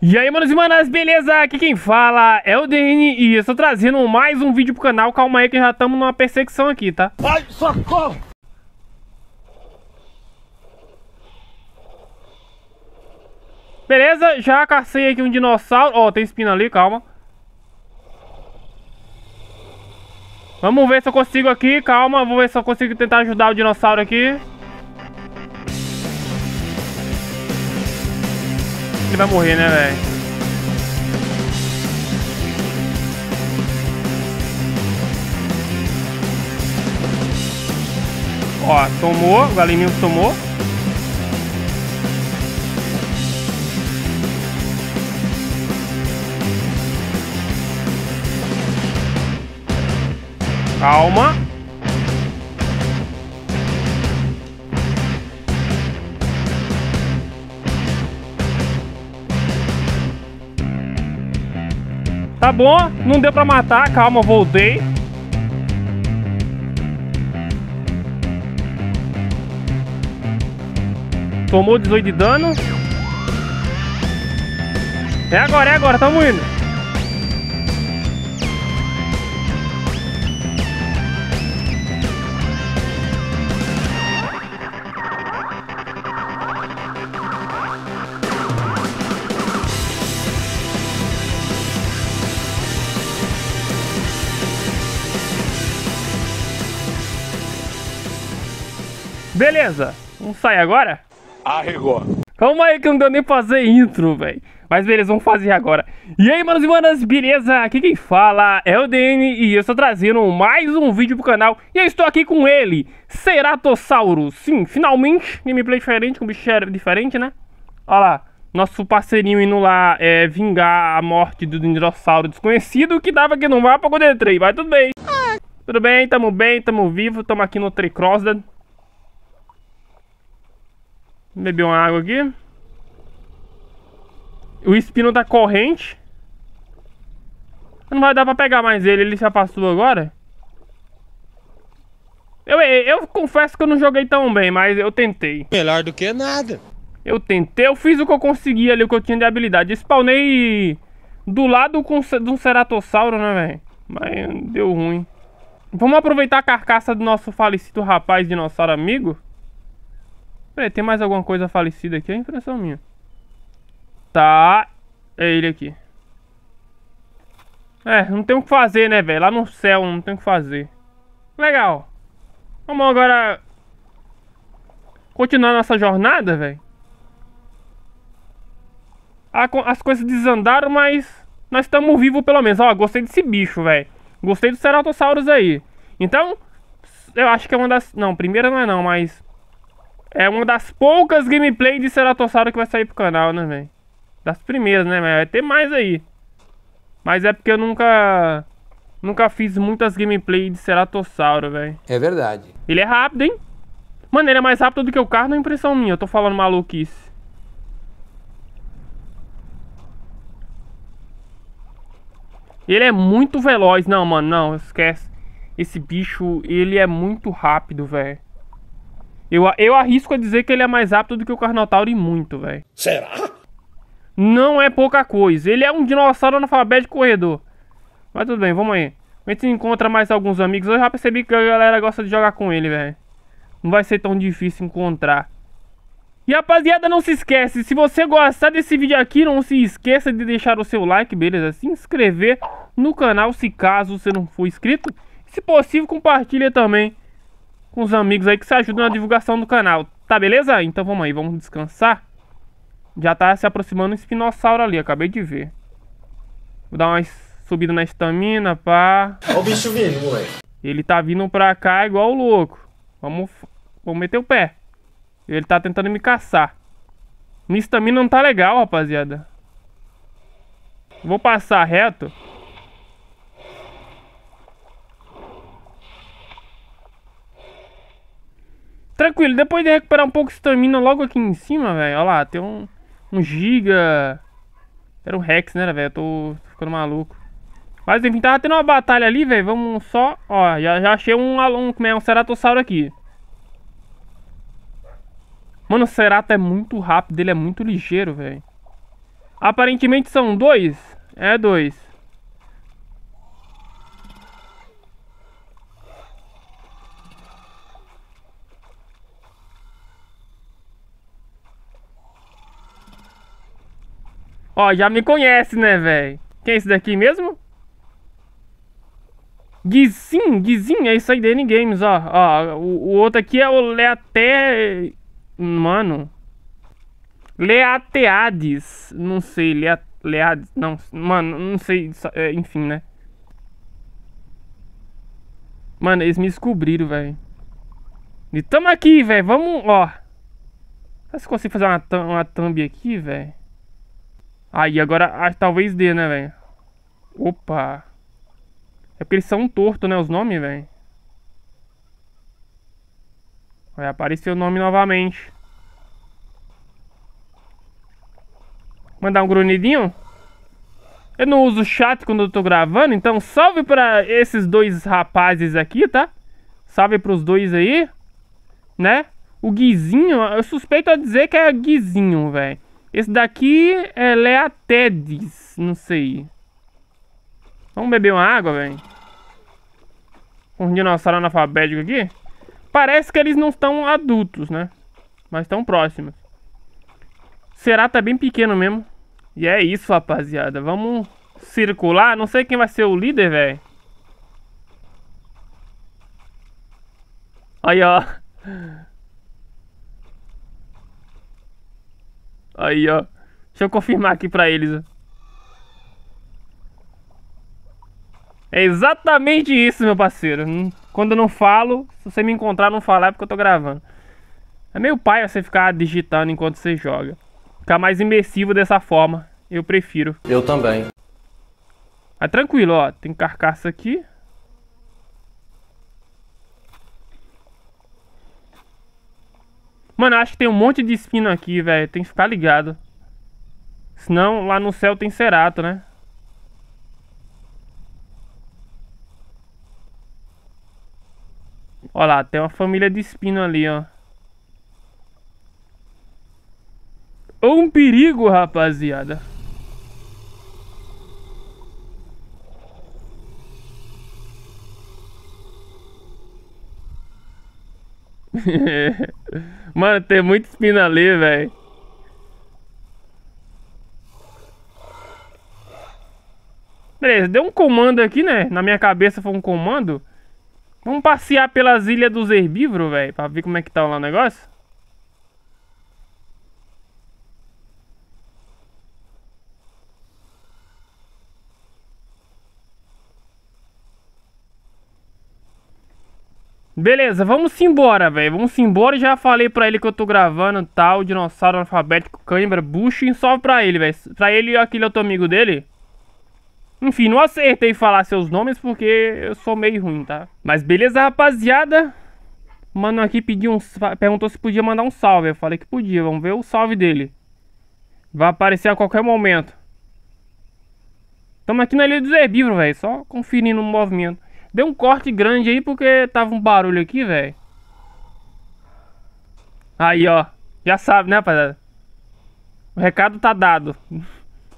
E aí, manos e manas, beleza? Aqui quem fala é o DN e eu estou trazendo mais um vídeo pro canal. Calma aí que já estamos numa perseguição aqui, tá? Ai, socorro! Beleza, já cacei aqui um dinossauro. Ó, oh, tem espina ali, calma. Vamos ver se eu consigo aqui, calma. Vou ver se eu consigo tentar ajudar o dinossauro aqui. Ele vai morrer, né, velho? Ó, tomou, o tomou. Calma. Tá bom, não deu pra matar, calma, voltei. Tomou 18 de dano. É agora, é agora, tamo indo. Beleza, vamos sair agora? Arregou. Calma aí que não deu nem pra fazer intro, velho. Mas beleza, vamos fazer agora. E aí, manos e manas, beleza? Aqui quem fala é o DN e eu estou trazendo mais um vídeo pro canal. E eu estou aqui com ele, Ceratossauro. Sim, finalmente, gameplay diferente, com um bicho diferente, né? Olha lá, nosso parceirinho indo lá é, vingar a morte do dinossauro desconhecido que dava aqui no mapa quando eu entrei. Mas tudo bem. Tudo bem, tamo bem, tamo vivo, tamo aqui no Tricrossed. Beber uma água aqui. O espino da corrente. Não vai dar pra pegar mais ele, ele se afastou agora. Eu, eu confesso que eu não joguei tão bem, mas eu tentei. Melhor do que nada. Eu tentei, eu fiz o que eu consegui ali, o que eu tinha de habilidade. Spawnei do lado com, de um ceratossauro, né, velho? Mas deu ruim. Vamos aproveitar a carcaça do nosso falecido rapaz dinossauro amigo. Peraí, tem mais alguma coisa falecida aqui? É impressão minha. Tá. É ele aqui. É, não tem o que fazer, né, velho? Lá no céu não tem o que fazer. Legal. Vamos agora... Continuar nossa jornada, velho. As coisas desandaram, mas... Nós estamos vivos pelo menos. Ó, gostei desse bicho, velho. Gostei dos Ceratossauros aí. Então... Eu acho que é uma das... Não, primeira não é não, mas... É uma das poucas gameplays de Ceratossauro que vai sair pro canal, né, velho? Das primeiras, né, Vai ter mais aí. Mas é porque eu nunca... Nunca fiz muitas gameplays de Ceratossauro, velho. É verdade. Ele é rápido, hein? Mano, ele é mais rápido do que o carro, não é impressão minha. Eu tô falando maluquice. Ele é muito veloz. Não, mano, não, esquece. Esse bicho, ele é muito rápido, velho. Eu, eu arrisco a dizer que ele é mais rápido do que o Carnotauro e muito, velho. Será? Não é pouca coisa. Ele é um dinossauro analfabeto corredor. Mas tudo bem, vamos aí. A gente encontra mais alguns amigos. Eu já percebi que a galera gosta de jogar com ele, velho. Não vai ser tão difícil encontrar. E rapaziada, não se esquece, se você gostar desse vídeo aqui, não se esqueça de deixar o seu like, beleza? Se inscrever no canal, se caso você não for inscrito. Se possível, compartilha também com os amigos aí que se ajudam na divulgação do canal. Tá beleza? Então vamos aí, vamos descansar. Já tá se aproximando um espinossauro ali, acabei de ver. Vou dar uma subida na estamina, pá. Olha o bicho vindo, moleque. Ele tá vindo pra cá igual o louco. Vamos, vamos meter o pé. Ele tá tentando me caçar. Minha estamina não tá legal, rapaziada. Vou passar reto. Tranquilo, depois de recuperar um pouco de estamina logo aqui em cima, velho. Olha lá, tem um, um giga. Era um Rex, né, velho? Tô ficando maluco. Mas enfim, tava tendo uma batalha ali, velho. Vamos só. Ó, já, já achei um, um, como é, um ceratossauro aqui. Mano, o cerato é muito rápido, ele é muito ligeiro, velho. Aparentemente são dois. É dois. Ó, já me conhece, né, velho? Quem é esse daqui mesmo? Guizin, Guizin, é isso aí, DN Games, ó. ó o, o outro aqui é o Leaté... Mano. Leateades. Não sei, Lea, Leades... Não, mano, não sei, é, enfim, né? Mano, eles me descobriram, velho. E tamo aqui, velho. Vamos, ó. Se consigo fazer uma, uma thumb aqui, velho. Aí, agora, ah, talvez dê, né, velho? Opa. É porque eles são tortos, né, os nomes, velho. Vai aparecer o nome novamente. Mandar um grunidinho? Eu não uso chat quando eu tô gravando, então salve pra esses dois rapazes aqui, tá? Salve pros dois aí, né? O Guizinho, eu suspeito a dizer que é Guizinho, velho. Esse daqui é Leatedes, não sei. Vamos beber uma água, velho? Um dinossauro analfabético aqui. Parece que eles não estão adultos, né? Mas estão próximos. Será tá bem pequeno mesmo. E é isso, rapaziada. Vamos circular. Não sei quem vai ser o líder, velho. Aí, ó. Aí, ó. Deixa eu confirmar aqui pra eles, ó. É exatamente isso, meu parceiro. Hum, quando eu não falo, se você me encontrar não falar é porque eu tô gravando. É meio pai você ficar digitando enquanto você joga. Ficar mais imersivo dessa forma. Eu prefiro. Eu também. Mas tranquilo, ó. Tem carcaça aqui. Mano, acho que tem um monte de espino aqui, velho. Tem que ficar ligado. Senão lá no céu tem cerato, né? Olha lá, tem uma família de espino ali, ó. Um perigo, rapaziada. Mano, tem muito espina ali, velho. Beleza, deu um comando aqui, né? Na minha cabeça foi um comando. Vamos passear pelas ilhas dos herbívoros, velho. Pra ver como é que tá lá o negócio. Beleza, vamos embora, velho. Vamos embora. Já falei pra ele que eu tô gravando tal. Dinossauro alfabético, cãibra, bucho. Salve pra ele, velho. Pra ele e aquele outro amigo dele. Enfim, não acertei falar seus nomes porque eu sou meio ruim, tá? Mas beleza, rapaziada. Mano aqui pediu um... Perguntou se podia mandar um salve. Eu falei que podia. Vamos ver o salve dele. Vai aparecer a qualquer momento. Tamo aqui na Ilha dos Herbívoros, velho. Só conferindo o movimento. Deu um corte grande aí porque tava um barulho aqui, velho. Aí, ó. Já sabe, né, rapaziada? O recado tá dado.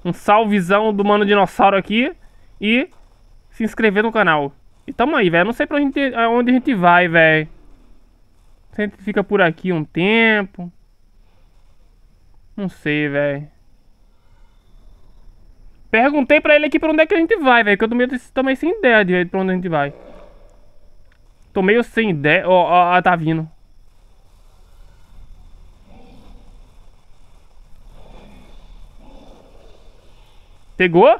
Um salvezão do Mano Dinossauro aqui. E se inscrever no canal. E tamo aí, velho. Não sei pra onde, aonde a gente vai, velho. Gente fica por aqui um tempo. Não sei, velho. Perguntei pra ele aqui pra onde é que a gente vai, velho. Que eu tô meio, meio sem ideia de pra onde a gente vai. Tô meio sem ideia. Ó, ó, ó, tá vindo. Pegou?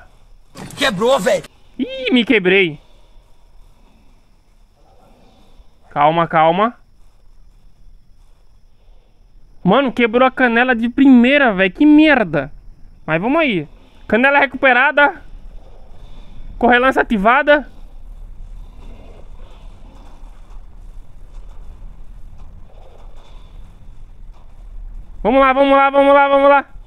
Quebrou, velho. Ih, me quebrei. Calma, calma. Mano, quebrou a canela de primeira, velho. Que merda. Mas vamos aí. Canela recuperada. Correlância ativada. Vamos lá, vamos lá, vamos lá, vamos lá.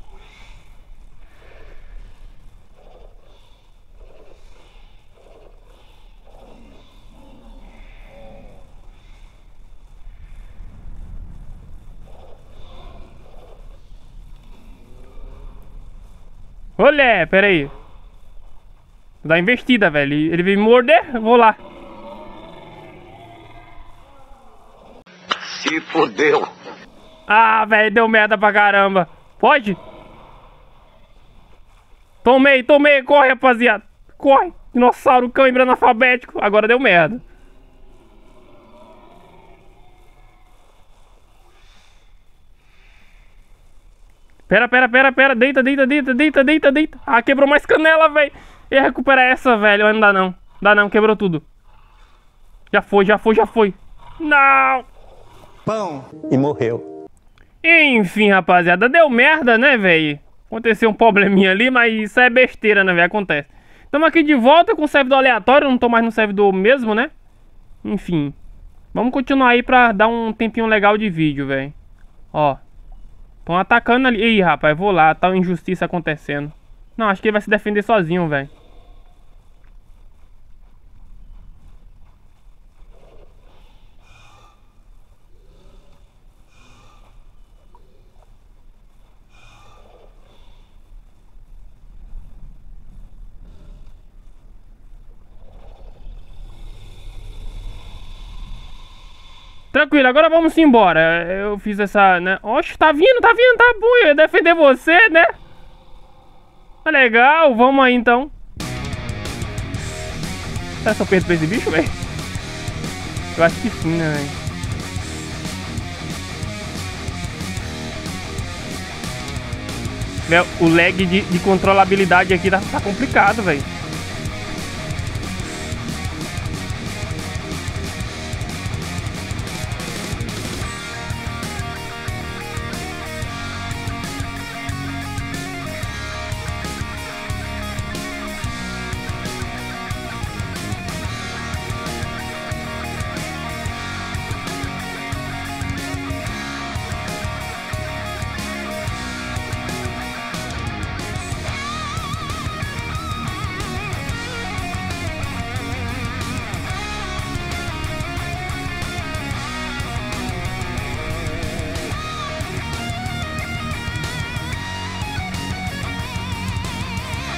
Olé, pera aí. Vou dar investida, velho. Ele veio me morder, vou lá. Se fodeu. Ah, velho, deu merda pra caramba. Pode? Tomei, tomei, corre, rapaziada. Corre. Dinossauro cãibra analfabético. Agora deu merda. Pera, pera, pera, pera. Deita, deita, deita, deita, deita, deita. Ah, quebrou mais canela, velho. Ia recuperar essa, velho. Não dá não. Dá não, quebrou tudo. Já foi, já foi, já foi. Não! Pão. E morreu. Enfim, rapaziada. Deu merda, né, velho? Aconteceu um probleminha ali, mas isso é besteira, né, velho? Acontece. Estamos aqui de volta com o servidor aleatório. Não tô mais no servidor mesmo, né? Enfim. Vamos continuar aí pra dar um tempinho legal de vídeo, velho. Ó. Estão atacando ali. Ih, rapaz, vou lá. Tá uma injustiça acontecendo. Não, acho que ele vai se defender sozinho, velho. Tranquilo, agora vamos embora. Eu fiz essa, né? Oxe, tá vindo, tá vindo, tá bom. Eu ia defender você, né? Tá legal, vamos aí então. Será que eu perdo pra esse bicho, velho? Eu acho que sim, né, velho? O lag de, de controlabilidade aqui tá, tá complicado, velho.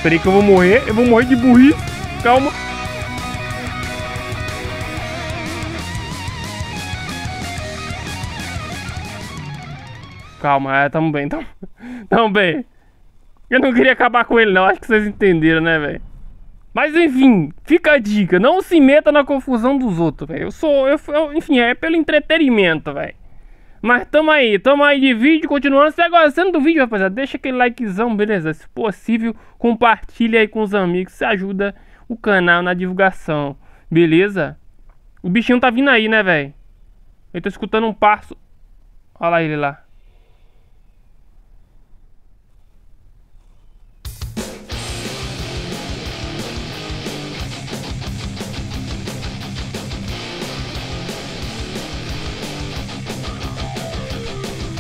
Peraí que eu vou morrer. Eu vou morrer de burrice. Calma. Calma, é, tamo bem, tamo, tamo bem. Eu não queria acabar com ele não, acho que vocês entenderam, né, velho? Mas enfim, fica a dica, não se meta na confusão dos outros, velho. Eu sou, eu, eu, enfim, é pelo entretenimento, velho. Mas tamo aí, tamo aí de vídeo, continuando. Se tá gostando do vídeo, rapaziada, deixa aquele likezão, beleza? Se possível, compartilha aí com os amigos, se ajuda o canal na divulgação, beleza? O bichinho tá vindo aí, né, velho? Eu tô escutando um passo. Olha lá ele lá.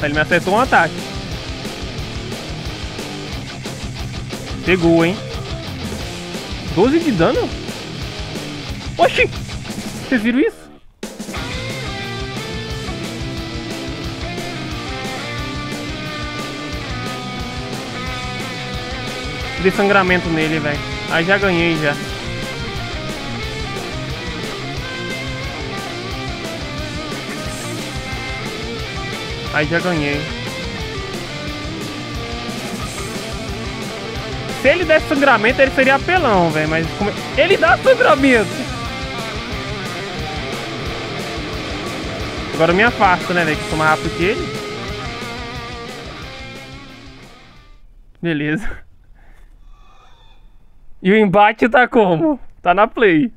Ele me acertou um ataque. Pegou, hein? 12 de dano? Oxi! Vocês viram isso? Dei sangramento nele, velho. Aí já ganhei já. Aí já ganhei. Se ele desse sangramento, ele seria apelão, velho. Mas como... ele dá sangramento. Agora eu me afasto, né, velho? Que sou mais rápido que ele. Beleza. E o embate tá como? Tá na play.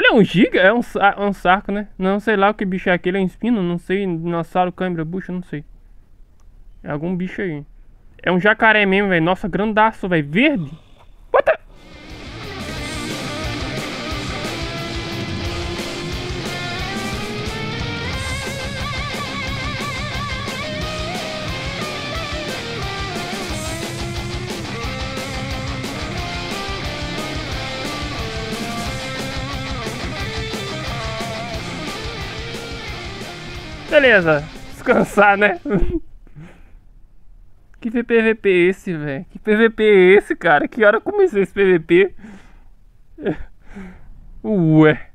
Ali é um giga? É um, é um saco, né? Não sei lá o que bicho é aquele, é um espino, não sei, dinossauro, câimbra, bucha, não sei. É algum bicho aí. É um jacaré mesmo, velho. Nossa, grandaço, velho. Verde. Beleza, descansar, né? Que PVP é esse, velho? Que PVP é esse, cara? Que hora comecei esse PVP? Ué.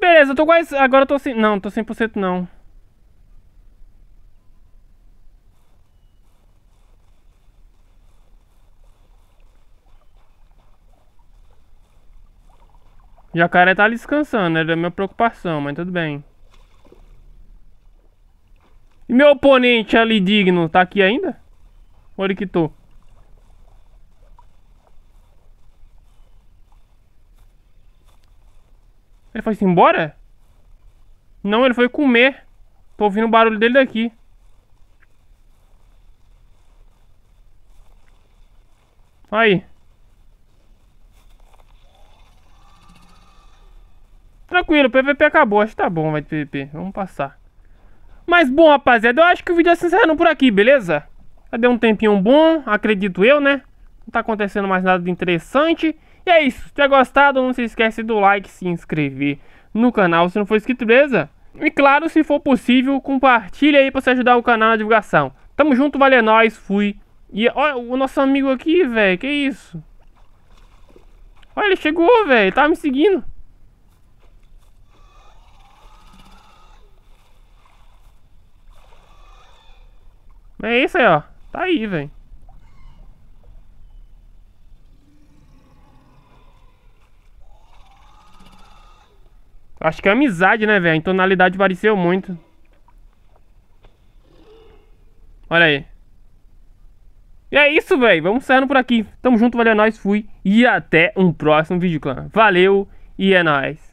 Beleza, eu tô quase... Agora eu tô sem... Não, tô 100% não. Jacaré tá ali descansando, era a minha preocupação, mas tudo bem. E meu oponente ali digno, tá aqui ainda? Ou ele quitou? Ele foi embora? Não, ele foi comer. Tô ouvindo o barulho dele daqui. Aí. Tranquilo, o PVP acabou. Acho que tá bom, vai de PVP. Vamos passar. Mas bom, rapaziada, eu acho que o vídeo é encerrando por aqui, beleza? Já deu um tempinho bom, acredito eu, né? Não tá acontecendo mais nada de interessante. E é isso. Se tiver gostado, não se esquece do like, se inscrever no canal se não for inscrito, beleza? E claro, se for possível, compartilhe aí pra você ajudar o canal na divulgação. Tamo junto, valeu, nós, fui. E olha o nosso amigo aqui, velho, que isso? Olha, ele chegou, velho, tava me seguindo. É isso aí, ó. Tá aí, velho. Acho que é amizade, né, velho? A tonalidade pareceu muito. Olha aí. E é isso, velho. Vamos saindo por aqui. Tamo junto, valeu, é nóis, fui. E até um próximo vídeo, clã. Valeu e é nóis.